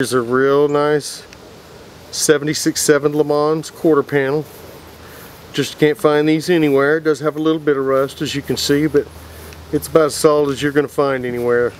Here's a real nice 76.7 Le Mans quarter panel. Just can't find these anywhere. It does have a little bit of rust as you can see, but it's about as solid as you're going to find anywhere.